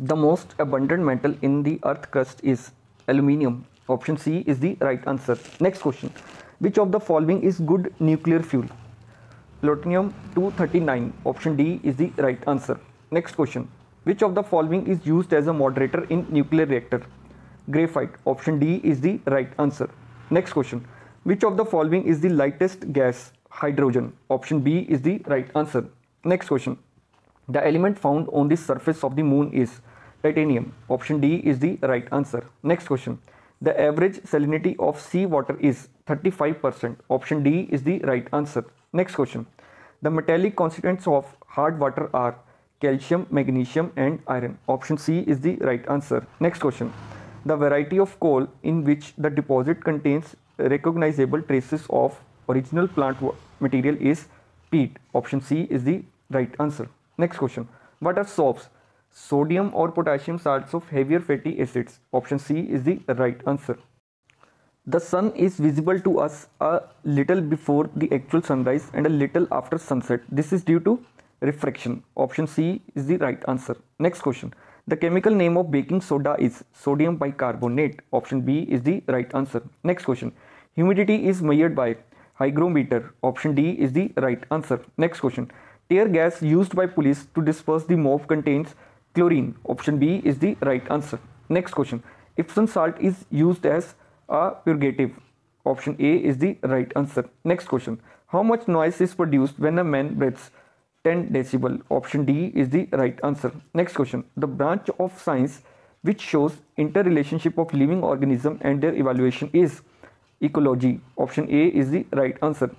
The most abundant metal in the earth crust is aluminium. Option C is the right answer. Next question. Which of the following is good nuclear fuel? Plutonium 239. Option D is the right answer. Next question. Which of the following is used as a moderator in nuclear reactor? Graphite. Option D is the right answer. Next question. Which of the following is the lightest gas? Hydrogen. Option B is the right answer. Next question. The element found on the surface of the moon is titanium. Option D is the right answer. Next question. The average salinity of sea water is 35%. Option D is the right answer. Next question. The metallic constituents of hard water are calcium, magnesium and iron. Option C is the right answer. Next question. The variety of coal in which the deposit contains recognizable traces of original plant material is peat. Option C is the right answer. Next question. What are soaps? Sodium or potassium salts of heavier fatty acids. Option C is the right answer. The sun is visible to us a little before the actual sunrise and a little after sunset. This is due to refraction. Option C is the right answer. Next question. The chemical name of baking soda is sodium bicarbonate. Option B is the right answer. Next question. Humidity is measured by hygrometer. Option D is the right answer. Next question. Tear gas used by police to disperse the mob contains chlorine. Option B is the right answer. Next question. Epsom salt is used as a purgative. Option A is the right answer. Next question. How much noise is produced when a man breathes? 10 decibel. Option D is the right answer. Next question. The branch of science which shows interrelationship of living organism and their evaluation is ecology. Option A is the right answer.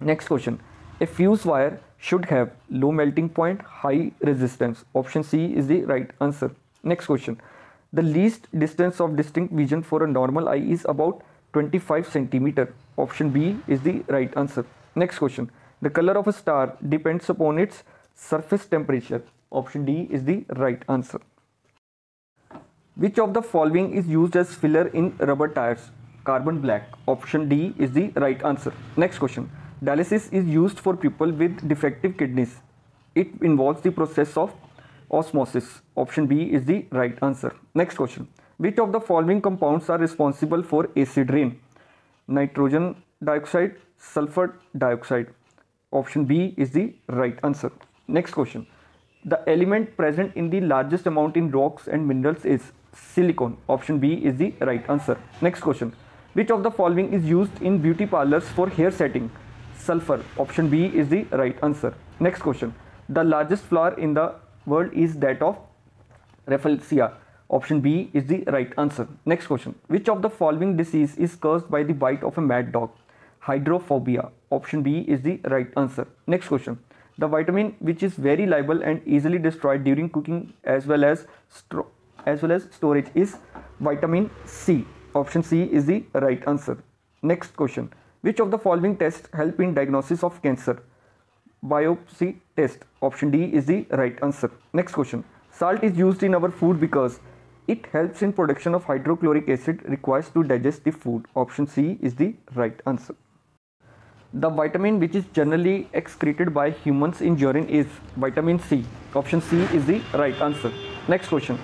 Next question. A fuse wire should have low melting point, high resistance. Option C is the right answer. Next question. The least distance of distinct vision for a normal eye is about 25 centimeter. Option B is the right answer. Next question. The color of a star depends upon its surface temperature. Option D is the right answer. Which of the following is used as filler in rubber tires? Carbon black. Option D is the right answer. Next question. Dialysis is used for people with defective kidneys. It involves the process of osmosis. Option B is the right answer. Next question. Which of the following compounds are responsible for acid rain? Nitrogen dioxide, sulfur dioxide. Option B is the right answer. Next question. The element present in the largest amount in rocks and minerals is silicon. Option B is the right answer. Next question. Which of the following is used in beauty parlors for hair setting? Sulfur. Option B is the right answer. Next question. The largest flower in the world is that of Rafflesia. Option B is the right answer. Next question. Which of the following disease is caused by the bite of a mad dog? Hydrophobia. Option B is the right answer. Next question. The vitamin which is very liable and easily destroyed during cooking as well as as well as storage is vitamin C. Option C is the right answer. Next question. Which of the following tests help in diagnosis of cancer? Biopsy test. Option D is the right answer. Next question. Salt is used in our food because it helps in production of hydrochloric acid requires to digest the food. Option C is the right answer. The vitamin which is generally excreted by humans in urine is vitamin C. Option C is the right answer. Next question.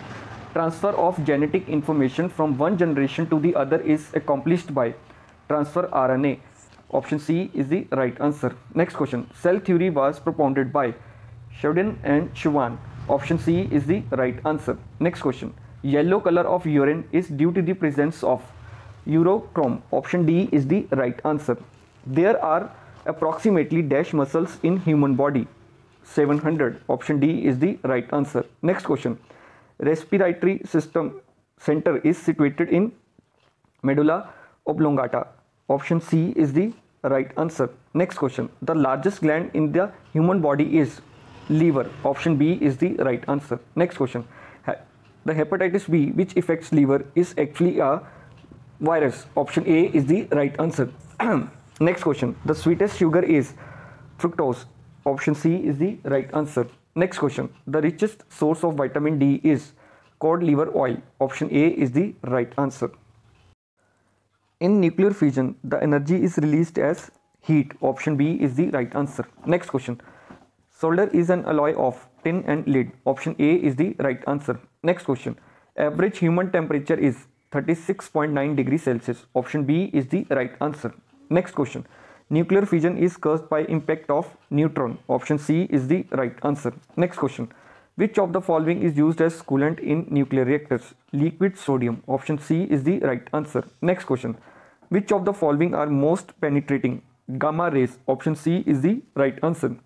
Transfer of genetic information from one generation to the other is accomplished by transfer RNA. Option C is the right answer. Next question. Cell theory was propounded by Schleiden and Schwann. Option C is the right answer. Next question. Yellow color of urine is due to the presence of urochrome. Option D is the right answer. There are approximately dash muscles in human body. 700. Option D is the right answer. Next question. Respiratory system center is situated in medulla oblongata. Option C is the right answer. Next question. The largest gland in the human body is liver. Option B is the right answer. Next question. The hepatitis B which affects liver is actually a virus. Option A is the right answer. Next question. The sweetest sugar is fructose. Option C is the right answer. Next question. The richest source of vitamin D is cod liver oil. Option A is the right answer. In nuclear fission, the energy is released as heat. Option B is the right answer. Next question. Solder is an alloy of tin and lead. Option A is the right answer. Next question. Average human temperature is 36.9 degrees Celsius. Option B is the right answer. Next question. Nuclear fission is caused by impact of neutron. Option C is the right answer. Next question. Which of the following is used as coolant in nuclear reactors? Liquid sodium. Option C is the right answer. Next question. Which of the following are most penetrating? Gamma rays. Option C is the right answer.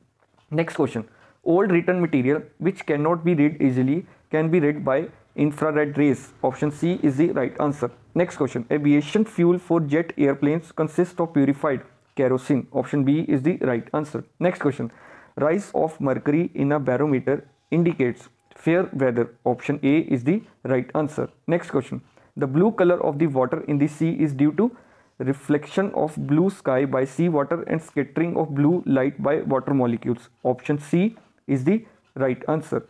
Next question. Old written material which cannot be read easily can be read by infrared rays. Option C is the right answer. Next question. Aviation fuel for jet airplanes consists of purified kerosene. Option B is the right answer. Next question. Rise of mercury in a barometer indicates fair weather. Option A is the right answer. Next question. The blue color of the water in the sea is due to reflection of blue sky by sea water and scattering of blue light by water molecules. Option C is the right answer.